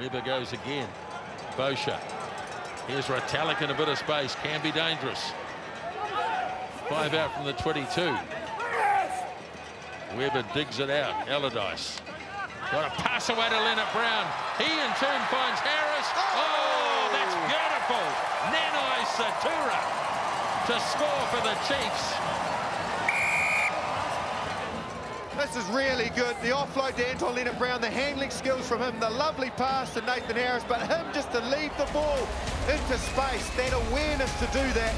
Weber goes again. Boshier. Here's Retallick in a bit of space. Can be dangerous. Five out from the 22. Weber digs it out. Allardyce. Got a pass away to Lienert-Brown. He in turn finds Harris. Oh, that's beautiful. Nanai Satura to score for the Chiefs. This is really good. Offload to Anton Lienert-Brown, the handling skills from him, the lovely pass to Nathan Harris, but him just to leave the ball into space, that awareness to do that,